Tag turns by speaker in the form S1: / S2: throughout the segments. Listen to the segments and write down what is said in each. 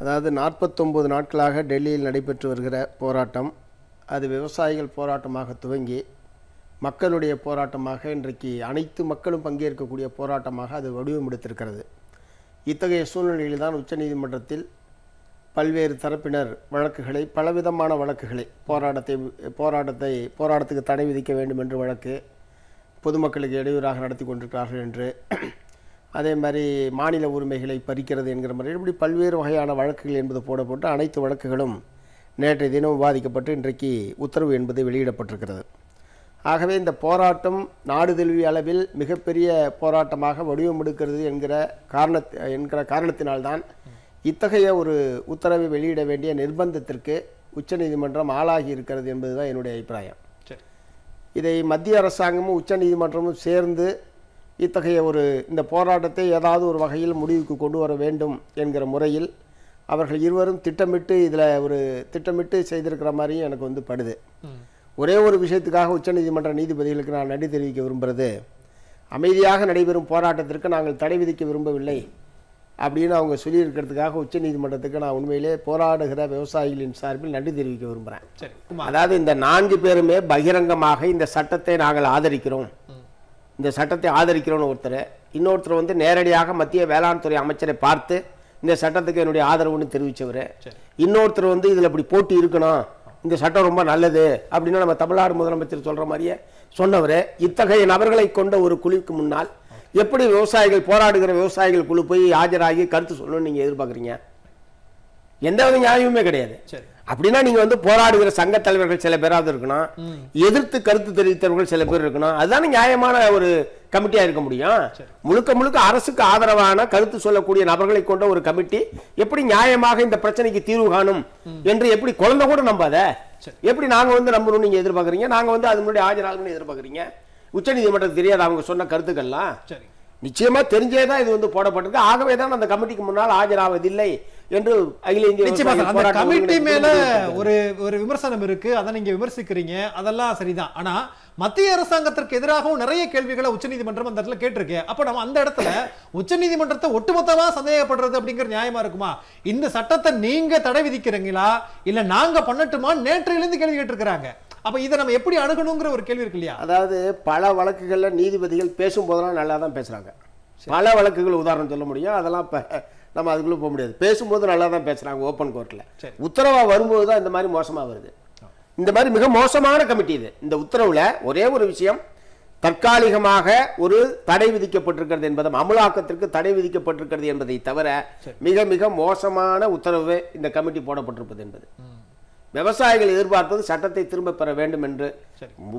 S1: அதாவது நாற்பத்தொம்பது நாட்களாக டெல்லியில் நடைபெற்று வருகிற போராட்டம் அது விவசாயிகள் போராட்டமாக துவங்கி மக்களுடைய போராட்டமாக இன்றைக்கு அனைத்து மக்களும் பங்கேற்கக்கூடிய போராட்டமாக அது வடிவமெடுத்திருக்கிறது. இத்தகைய சூழ்நிலையில் தான் உச்சநீதிமன்றத்தில் பல்வேறு தரப்பினர் வழக்குகளை பலவிதமான வழக்குகளை போராட்டத்தை போராட்டத்தை போராட்டத்துக்கு தடை விதிக்க வேண்டும் என்று வழக்கு பொதுமக்களுக்கு இடையூறாக நடத்தி கொண்டிருக்கிறார்கள் என்று அதே மாதிரி மாநில உரிமைகளை பறிக்கிறது என்கிற முறையில் இப்படி பல்வேறு வகையான வழக்குகள் என்பது போடப்பட்டு அனைத்து வழக்குகளும் நேற்றைய தினம் விவாதிக்கப்பட்டு இன்றைக்கு உத்தரவு என்பது வெளியிடப்பட்டிருக்கிறது. ஆகவே இந்த போராட்டம் நாடு தழுவிய அளவில் மிகப்பெரிய போராட்டமாக வடிவமெடுக்கிறது என்கிற காரண என்கிற காரணத்தினால்தான் இத்தகைய ஒரு உத்தரவை வெளியிட வேண்டிய நிர்பந்தத்திற்கு உச்சநீதிமன்றம் ஆளாகி இருக்கிறது என்பதுதான் என்னுடைய அபிப்பிராயம். இதை மத்திய அரசாங்கமும் உச்சநீதிமன்றமும் சேர்ந்து இத்தகைய ஒரு இந்த போராட்டத்தை ஏதாவது ஒரு வகையில் முடிவுக்கு கொண்டு வர வேண்டும் என்கிற முறையில் அவர்கள் இருவரும் திட்டமிட்டு இதில் ஒரு திட்டமிட்டு செய்திருக்கிற மாதிரியும் எனக்கு வந்து படுது. ஒரே ஒரு விஷயத்துக்காக உச்சநீதிமன்ற நீதிபதிகளுக்கு நான் நன்றி தெரிவிக்க விரும்புகிறது அமைதியாக நடைபெறும் போராட்டத்திற்கு நாங்கள் தடை விதிக்க விரும்பவில்லை அப்படின்னு அவங்க சொல்லியிருக்கிறதுக்காக உச்சநீதிமன்றத்துக்கு நான் உண்மையிலே போராடுகிற விவசாயிகளின் சார்பில் நன்றி தெரிவிக்க விரும்புகிறேன் அதாவது இந்த நான்கு பேருமே பகிரங்கமாக இந்த சட்டத்தை நாங்கள் ஆதரிக்கிறோம். இந்த சட்டத்தை ஆதரிக்கிறோம்னு ஒருத்தர் இன்னொருத்தர் வந்து நேரடியாக மத்திய வேளாண் துறை அமைச்சரை பார்த்து இந்த சட்டத்துக்கு என்னுடைய ஆதரவுன்னு தெரிவித்தவர். இன்னொருத்தர் வந்து இதில் இப்படி போட்டி இருக்கணும் இந்த சட்டம் ரொம்ப நல்லது அப்படின்னு நம்ம தமிழ்நாடு முதலமைச்சர் சொல்கிற மாதிரியே சொன்னவர். இத்தகைய நபர்களை கொண்ட ஒரு குழுவுக்கு முன்னால் எப்படி விவசாயிகள் போராடுகிற விவசாயிகள் குழு போய் ஆஜராகி கருத்து சொல்லணும்னு நீங்கள் எதிர்பார்க்குறீங்க? எந்த வித நியாயமுமே கிடையாது.
S2: சரி.
S1: அப்படின்னா நீங்க வந்து போராடுகிற சங்க தலைவர்கள் சில பேராவது இருக்கணும். எதிர்த்து கருத்து தெரிவித்தவர்கள் சில பேர் இருக்கணும். அதுதானே நியாயமான ஒரு கமிட்டியா இருக்க முடியும். முழுக்க முழுக்க அரசுக்கு ஆதரவான கருத்து சொல்லக்கூடிய நபர்களை கொண்ட ஒரு கமிட்டி எப்படி நியாயமாக இந்த பிரச்சனைக்கு தீர்வு காணும் என்று எப்படி குழந்தை கூட நம்பாத? எப்படி நாங்க வந்து நம்பணும் நீங்க எதிர்பார்க்கறீங்க? நாங்க வந்து அது முன்னாடி ஆஜராகணும்னு எதிர்பார்க்கறீங்க? உச்சநீதிமன்றத்துக்கு தெரியாத அவங்க சொன்ன கருத்துக்கள்லாம்.
S2: சரி
S1: நிச்சயமா தெரிஞ்சே தான் இது வந்து போடப்பட்டிருக்கு. ஆகவே தான் அந்த கமிட்டிக்கு முன்னால் ஆஜராவதில்லை என்று அகில இந்திய
S2: கமிட்டி மேல ஒரு ஒரு விமர்சனம் இருக்கு. அதை நீங்க விமர்சிக்கிறீங்க. அதெல்லாம் சரிதான். ஆனா மத்திய அரசாங்கத்திற்கு எதிராகவும் நிறைய கேள்விகளை உச்சநீதிமன்றம் அந்த இடத்துல கேட்டிருக்கு. அப்ப நம்ம அந்த இடத்துல உச்சநீதிமன்றத்தை ஒட்டுமொத்தமா சந்தேகப்படுறது அப்படிங்கிற நியாயமா இருக்குமா? இந்த சட்டத்தை நீங்க தடை விதிக்கிறீங்களா? இல்ல நாங்க பண்ணட்டுமா நேற்றையில இருந்து கேள்வி கேட்டிருக்கிறாங்க. அப்ப இதை நம்ம எப்படி அணுகணுங்கிற ஒரு கேள்வி இருக்கு இல்லையா?
S1: அதாவது பல வழக்குகளில் நீதிபதிகள் பேசும்போதெல்லாம் நல்லா தான் பேசுகிறாங்க பல வழக்குகள் உதாரணம் சொல்ல முடியும். அதெல்லாம் இப்போ நம்ம அதுக்குள்ளே போக முடியாது. பேசும்போது நல்லா தான் பேசுகிறாங்க ஓப்பன் கோர்ட்டில். உத்தரவாக வரும்போது தான் இந்த மாதிரி மோசமாக வருது. இந்த மாதிரி மிக மோசமான கமிட்டி இது. இந்த உத்தரவில் ஒரே ஒரு விஷயம் தற்காலிகமாக ஒரு தடை விதிக்கப்பட்டிருக்கிறது என்பதும் அமலாக்கத்திற்கு தடை விதிக்கப்பட்டிருக்கிறது என்பதை தவிர மிக மிக மோசமான உத்தரவு இந்த கமிட்டி போடப்பட்டிருப்பது என்பது. விவசாயிகள் எதிர்பார்ப்பது சட்டத்தை திரும்ப பெற வேண்டும் என்று.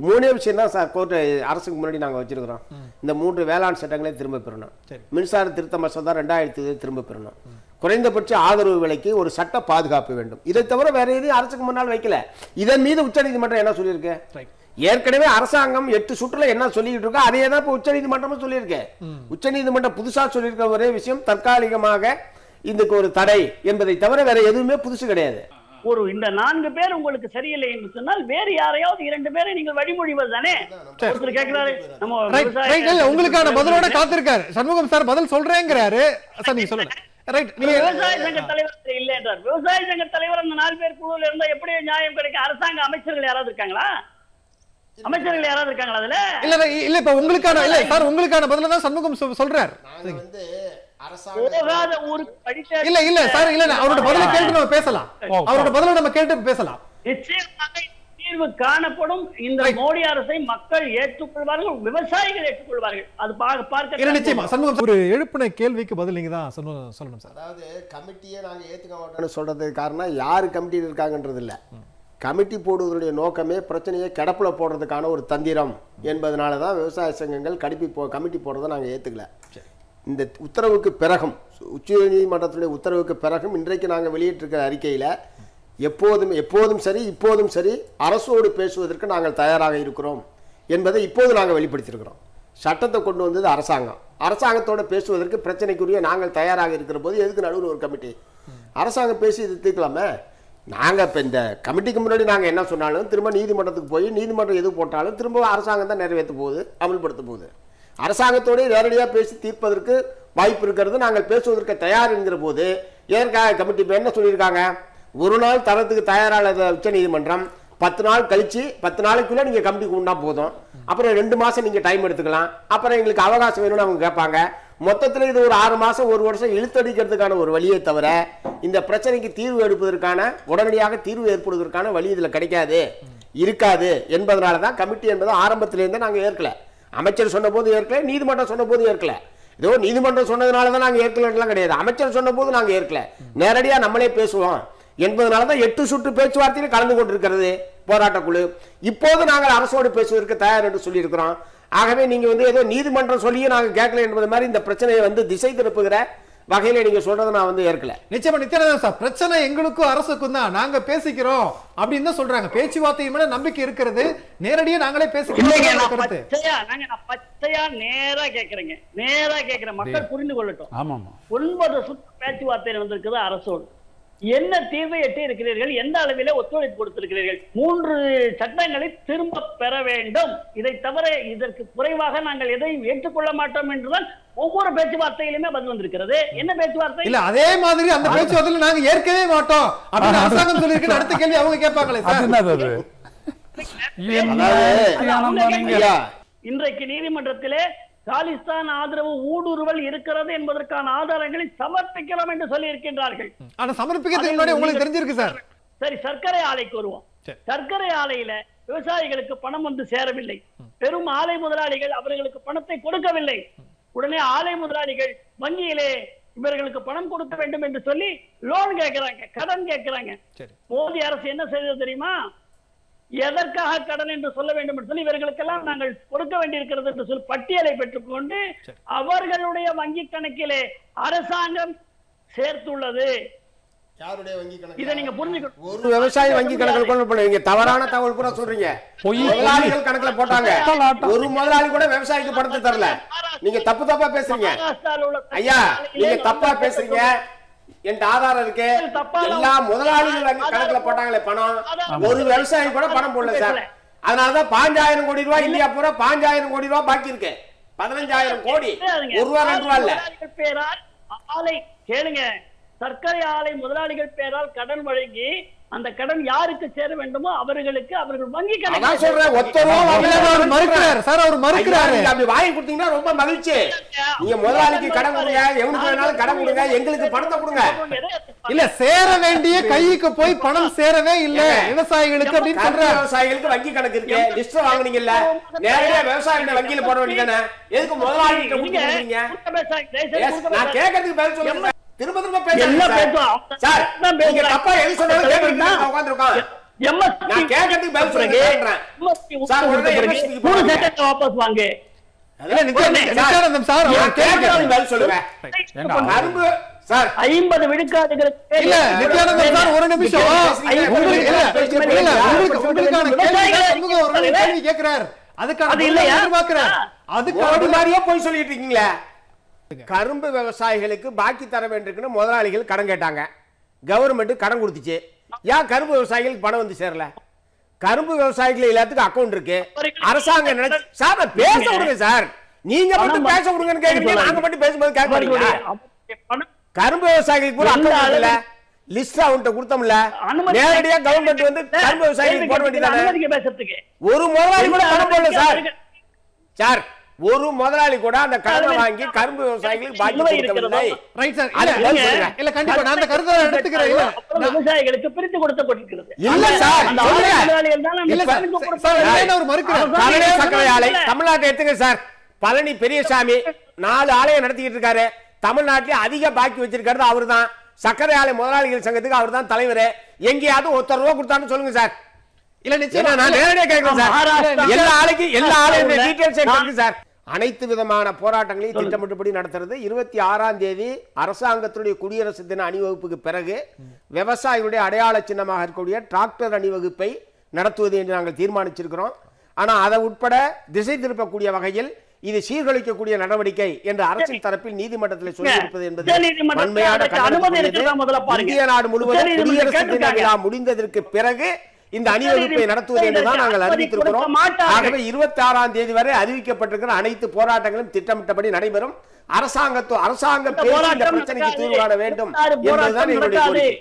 S1: மூணே விஷயம் தான் சார் கோர்ட்டு அரசுக்கு முன்னாடி நாங்கள் வச்சிருக்கிறோம். இந்த மூன்று வேளாண் சட்டங்களை திரும்ப பெறணும்.
S2: சரி.
S1: மின்சார திருத்த மசோதா ரெண்டாயிரத்தி திரும்ப பெறணும். குறைந்தபட்ச ஆதரவு விலைக்கு ஒரு சட்ட பாதுகாப்பு வேண்டும். இதை தவிர வேற எதையும் அரசுக்கு முன்னால் வைக்கல. இதன் மீது உச்சநீதிமன்றம் என்ன சொல்லியிருக்கு? ஏற்கனவே அரசாங்கம் எட்டு சுற்றுல என்ன சொல்லிட்டு இருக்கோ அதே தான் இப்போ உச்சநீதிமன்றமும் சொல்லியிருக்கு. உச்சநீதிமன்றம் புதுசா சொல்லியிருக்கிற ஒரே விஷயம் தற்காலிகமாக இதுக்கு ஒரு தடை என்பதை தவிர வேற எதுவுமே புதுசு கிடையாது.
S3: ஒரு இந்த நான்கு பேர் உங்களுக்கு சரியில்லை என்று சொன்னால் வேறு யாரையாவது இரண்டு பேரை நீங்கள் வழிமொழிவது தானே? ஒருத்தர் கேட்கிறாரு நம்ம
S2: உங்களுக்கான பதிலோட காத்திருக்காரு. சண்முகம் சார் பதில் சொல்றேங்கிறாரு. சார் நீங்க சொல்லுங்க.
S3: விவசாய சங்க தலைவர் இல்லை என்றார் விவசாய சங்க தலைவர் அந்த நாலு பேர் குழுவில் இருந்தா எப்படி நியாயம் கிடைக்கும் அரசாங்க அமைச்சர்கள் யாராவது இருக்காங்களா? அமைச்சர்கள் யாராவது இருக்காங்களா அதுல?
S2: இல்ல இல்ல, இப்ப உங்களுக்கான இல்ல சார் உங்களுக்கான பதில தான் சண்முகம் சொல்றார்.
S1: வந்து
S3: போகாத ஊருக்கு படித்த
S2: இல்ல இல்ல சார் இல்ல இல்ல, அவரோட பதில கேட்டு நம்ம பேசலாம். அவரோட பதில நம்ம கேட்டு பேசலாம்.
S3: நிச்சயமாக தீர்வு காணப்படும். இந்த மோடி அரசை மக்கள் ஏற்றுக்கொள்வார்கள் விவசாயிகள் ஏற்றுக்கொள்வார்கள். அது பார்க்க
S2: இல்ல
S3: பார்க்க
S2: நிச்சயமா சண்முகம் ஒரு எழுப்பின கேள்விக்கு பதில் நீங்க தான் சொல்லணும் சொல்லணும் சார்.
S1: அதாவது கமிட்டியை நாங்க ஏத்துக்க மாட்டோம்னு சொல்றதுக்கு காரணம் யார் கமிட்டியில் இருக்காங்கன்றது இல்ல. கமிட்டி போடுவதனுடைய நோக்கமே பிரச்சனையை கிடப்புல போடுறதுக்கான ஒரு தந்திரம் என்பதனால தான் விவசாய சங்கங்கள் கடிப்பி போ கமிட்டி போடுறதை நாங்கள் ஏற்றுக்கல இந்த உத்தரவுக்கு பிறகும் உச்ச நீதிமன்றத்துடைய உத்தரவுக்கு பிறகும் இன்றைக்கு நாங்கள் வெளியிட்டிருக்கிற அறிக்கையில் எப்போதும் எப்போதும் சரி இப்போதும் சரி அரசோடு பேசுவதற்கு நாங்கள் தயாராக இருக்கிறோம் என்பதை இப்போது நாங்கள் வெளிப்படுத்தியிருக்கிறோம். சட்டத்தை கொண்டு வந்தது அரசாங்கம். அரசாங்கத்தோடு பேசுவதற்கு பிரச்சனைக்குரிய நாங்கள் தயாராக இருக்கிற போது எதுக்கு நடுவில் ஒரு கமிட்டி? அரசாங்கம் பேசி இது தீர்க்கலாமே? நாங்கள் இப்போ இந்த கமிட்டிக்கு முன்னாடி நாங்கள் என்ன சொன்னாலும் திரும்ப நீதிமன்றத்துக்கு போய் நீதிமன்றம் எது போட்டாலும் திரும்ப அரசாங்கம் தான் நிறைவேற்ற போகுது அமல்படுத்த போகுது. அரசாங்கத்தோடு நேரடியாக பேசி தீர்ப்பதற்கு வாய்ப்பு இருக்கிறது. நாங்கள் பேசுவதற்கு தயார் என்கிற போது எதற்காக கமிட்டி இப்போ என்ன சொல்லியிருக்காங்க? ஒரு நாள் தரத்துக்கு தயாரான உச்ச நீதிமன்றம் பத்து நாள் கழிச்சு பத்து நாளைக்குள்ள நீங்க கமிட்டி கூண்டா போதும். அப்புறம் ரெண்டு மாசம் நீங்க டைம் எடுத்துக்கலாம். அப்புறம் எங்களுக்கு அவகாசம் வேணும்னு அவங்க கேட்பாங்க. மொத்தத்தில் இது ஒரு ஆறு மாதம் ஒரு வருஷம் இழுத்தடிக்கிறதுக்கான ஒரு வழியை தவிர இந்த பிரச்சனைக்கு தீர்வு எடுப்பதற்கான உடனடியாக தீர்வு ஏற்படுவதற்கான வழி இதில் கிடைக்காது. இருக்காது என்பதனால தான் கமிட்டி என்பது ஆரம்பத்திலேருந்தே நாங்கள் ஏற்கலை. அமைச்சர் சொன்ன போது ஏற்கல நீதிமன்றம் சொன்ன போது ஏற்கல. ஏதோ நீதிமன்றம் சொன்னதுனால தான் நாங்கள் ஏற்கலாம் கிடையாது. அமைச்சர் சொன்ன போது நாங்க ஏற்கல. நேரடியாக நம்மளே பேசுவோம். என்பதனால தான் எட்டு சுற்று பேச்சுவார்த்தையில் கலந்து கொண்டிருக்கிறது போராட்டக்குழு இப்போது நாங்கள் அரசோடு பேசுவதற்கு தயார் என்று சொல்லியிருக்கிறோம். ஆகவே நீங்கள் வந்து ஏதோ நீதிமன்றம் சொல்லியே நாங்கள் கேட்கல என்பது மாதிரி இந்த பிரச்சனையை வந்து திசை திருப்புகிற வகையில நீங்க சொல்றதை நான் வந்து ஏற்கல.
S2: நிச்சயமா நித்யானந்தன் சார் பிரச்சனை எங்களுக்கும் அரசுக்கும் தான். நாங்க பேசிக்கிறோம். அப்படின்னு தான் சொல்றாங்க. பேச்சுவார்த்தை மேல நம்பிக்கை இருக்கிறது. நேரடியா நாங்களே பேசிக்கிறோம்.
S3: பச்சையா நாங்க நான் பச்சையா நேரா கேக்குறேங்க. நேரா கேக்குறேன். மக்கள் புரிந்து கொள்ளட்டும்.
S4: ஆமாமா.
S3: ஒன்பது சுற்று பேச்சுவார்த்தை வந்திருக்குது அரசோடு. என்ன தீர்வை எட்டி இருக்கிறீர்கள்? எந்த அளவிலே ஒத்துழைப்பு கொடுத்திருக்கிறீர்கள்? மூன்று சட்டங்களை திரும்ப பெற வேண்டும். இதை தவிர இதற்கு குறைவாக நாங்கள் எதையும் ஏற்றுக்கொள்ள மாட்டோம் என்றுதான் ஒவ்வொரு பேச்சுவார்த்தையிலுமே பதில் வந்திருக்கிறது. என்ன பேச்சுவார்த்தை?
S2: இல்ல அதே மாதிரி அந்த பேச்சுவார்த்தையில நாங்க ஏற்கவே மாட்டோம். அப்படின்னு அரசாங்கம் சொல்லியிருக்கு. அடுத்த கேள்வி அவங்க கேட்பாங்களே
S4: அது.
S2: சார்
S3: இன்றைக்கு நீதிமன்றத்திலே காலிஸ்தான் ஆதரவு ஊடுருவல் இருக்கிறது என்பதற்கான ஆதாரங்களை சமர்ப்பிக்கலாம் என்று சொல்லி இருக்கின்றார்கள்
S2: ஆனா சமர்ப்பிக்கிறதுக்கு முன்னாடி உங்களுக்கு தெரிஞ்சிருக்கு சார்.
S3: சரி சர்க்கரை ஆலைக்கு வருவோம்.
S2: சரி.
S3: சர்க்கரை ஆலையில விவசாயிகளுக்கு பணம் வந்து சேரவில்லை. பெரும் ஆலை முதலாளிகள் அவர்களுக்கு பணத்தை கொடுக்கவில்லை. உடனே ஆலை முதலாளிகள் வங்கியிலே இவர்களுக்கு பணம் கொடுக்க வேண்டும் என்று சொல்லி லோன் கேட்கிறாங்க கடன் கேட்கிறாங்க. மோடி அரசு என்ன செய்தது தெரியுமா? எதற்காக கடன் என்று சொல்ல வேண்டும் என்று சொல்லி இவர்களுக்கெல்லாம் நாங்கள் கொடுக்க வேண்டியிருக்கிறது என்று சொல்லி பட்டியலை பெற்றுக்கொண்டு அவர்களுடைய வங்கி கணக்கிலே அரசாங்கம் சேர்த்துள்ளது.
S1: யாருடைய வங்கி கணக்கு?
S3: இதை நீங்க புரிஞ்சுக்கணும்
S1: ஒரு விவசாயி வங்கி கணக்கில் கொண்டு பண்ணுவீங்க தவறான தகவல் கூட சொல்றீங்க. முதலாளிகள் கணக்குல போட்டாங்க. ஒரு முதலாளி கூட விவசாயிக்கு பணத்தை தரல. நீங்க தப்பு தப்பா பேசுறீங்க.
S3: மகாராஷ்டிரால உள்ள
S1: ஐயா நீங்க தப்பா பேசுறீங்க. என் ஆதாரம் இருக்கு. எல்லா முதலாளிகள் வங்கி கணக்குல போட்டாங்களே பணம். ஒரு விவசாயி கூட பணம் போடல சார். அதனாலதான் பாஞ்சாயிரம் கோடி ரூபாய் இந்தியா பூரா பாஞ்சாயிரம் கோடி ரூபாய் பாக்கி இருக்கு. பதினஞ்சாயிரம் கோடி. ஒரு ரூபா ரெண்டு ரூபா இல்ல.
S3: கேளுங்க. சர்க்கரை ஆலை முதலாளிகள் பேரால் கடன் வழங்கி அந்த கடன் யாருக்கு சேர வேண்டுமோ அவர்களுக்கு அவர்கள் வங்கி
S1: அதான் சொல்றேன்
S2: மறுக்கிறார். சார் அவர் மறுக்கிறாரு.
S1: அப்படி வாங்கி கொடுத்தீங்கன்னா ரொம்ப மகிழ்ச்சி. நீங்க முதலாளிக்கு கடன் கொடுங்க எவனுக்கு வேணாலும் கடன் கொடுங்க எங்களுக்கு பணத்தை கொடுங்க.
S2: இல்ல சேர வேண்டிய கைக்கு போய் பணம் சேரவே இல்ல. விவசாயிகளுக்கு அப்படின்னு சொல்றாரு.
S1: விவசாயிகளுக்கு வங்கி கணக்கு இருக்கு. லிஸ்ட் வாங்குனீங்கல்ல நேரடியா விவசாயிகிட்ட வங்கியில போட வேண்டியதானே எதுக்கு முதலாளி கிட்ட
S3: நீங்க
S1: கொடுக்குறீங்க
S3: குறுக்க பேசாதீங்க. தயவு செய்து
S1: Yes,
S3: குறுக்க
S1: நான். கேட்கறதுக்கு பதில் சொல்லுங்க. திரும்ப திரும்ப
S3: என்ன
S1: சார். நீங்க
S3: பேசுறாங்க.
S1: தப்பா எது சொன்னாலும் கேட்கறதுக்கு உட்கார்ந்திருக்கோம். நான் கேட்கறதுக்கு பதில்
S3: MSP
S1: சார், உடனே
S3: மூணு வாபஸ் வாங்கு. ஐம்பது விழுக்காடுகளுக்கு
S2: இல்ல நித்யானந்தம் சார். ஒரு நிமிஷம். உங்களுக்கு இல்ல இல்ல உங்களுக்கு உங்களுக்கான கேள்வி ஒரு கேள்வி கேட்கிறார். அதுக்கான
S3: அது இல்லையா?
S2: அதுக்கான
S1: மாதிரியே போய் சொல்லிட்டு இருக்கீங்களே. கரும்பு விவசாயிகளுக்கு பாக்கி தர வேண்டியிருக்குன்னு முதலாளிகள் கடன் கேட்டாங்க. கவர்மெண்ட் கடன் கொடுத்துச்சு. ஏன் கரும்பு விவசாயிகளுக்கு பணம் வந்து சேரல? கரும்பு விவசாயிகள் எல்லாத்துக்கும் அக்கவுண்ட் இருக்கு. அரசாங்கம் நினைச்சு சார் பேச விடுங்க சார். நீங்க மட்டும் பேச விடுங்கன்னு கேக்குறீங்க நாங்க மட்டும் பேசும்போது கேட்க மாட்டீங்களா? கரும்பு விவசாயிகளுக்கு கூட
S3: எந்த
S1: அக்கவுண்ட் இல்ல லிஸ்ட் அவன்கிட்ட கொடுத்தோம்ல? நேரடியா கவர்மெண்ட் வந்து கரும்பு விவசாயிகளுக்கு போட வேண்டியதானே ஒரு முதலாளி கூட பணம் போடல சார். சார் ஒரு முதலாளி கூட அந்த கடனை வாங்கி கரும்பு விவசாயிகளுக்கு பாக்கி கொடுக்கவில்லை
S3: இருக்கிறதா?
S2: ரைட் சார் இல்ல இல்ல, கண்டிப்பா. நான் அந்த கருத்தை எடுத்துக்கிறேன். இல்ல
S3: விவசாயிகளுக்கு பிரித்து கொடுக்கப்பட்டிருக்கிறது.
S1: இல்ல சார்,
S3: தான்
S2: இல்ல. சார், அவர் மறுக்கிறார்.
S1: பழனி சர்க்கரை ஆலை தமிழ்நாட்டை எடுத்துங்க சார் பழனி பெரியசாமி நாலு ஆலையை நடத்திக்கிட்டு இருக்காரு தமிழ்நாட்டிலே அதிக பாக்கி வச்சிருக்கிறது அவர்தான். சர்க்கரை ஆலை முதலாளிகள் சங்கத்துக்கு அவர்தான் தலைவர். எங்கேயாவது ஒருத்தர் ரூபா கொடுத்தான்னு சொல்லுங்க சார்
S2: இல்ல நிச்சயமா.
S1: நான் நேரடியா கேட்கிறேன் சார் எல்லா ஆலைக்கு எல்லா ஆலையும்
S3: நான்
S1: டீடைல்ஸ் இருக்கு சார் அனைத்து விதமான போராட்டங்களையும் திட்டமிட்டபடி நடத்துறது. இருபத்தி ஆறாம் தேதி அரசாங்கத்தினுடைய குடியரசு தின அணிவகுப்புக்கு பிறகு விவசாயிகளுடைய அடையாள சின்னமாக இருக்கக்கூடிய டிராக்டர் அணிவகுப்பை நடத்துவது என்று நாங்கள் தீர்மானிச்சிருக்கிறோம். ஆனா அதை உட்பட திசை திருப்பக்கூடிய வகையில் இது சீர்குலைக்கக்கூடிய நடவடிக்கை என்று அரசின் தரப்பில் நீதிமன்றத்தில் சொல்லியிருப்பது என்பது. இந்திய நாடு முழுவதும் குடியரசு தின. விழா முடிந்ததற்கு பிறகு இந்த அணிவகுப்பை நடத்துவது என்றுதான் நாங்கள் அறிவித்திருக்கிறோம். ஆகவே இருபத்தி ஆறாம் தேதி வரை அறிவிக்கப்பட்டிருக்கிற அனைத்து போராட்டங்களும் திட்டமிட்டபடி நடைபெறும் அரசாங்கத்தோ அரசாங்கம் பிரச்சனைக்கு. தீர்வு காண வேண்டும் என்பதுதான் எங்களுடைய. கோரிக்கை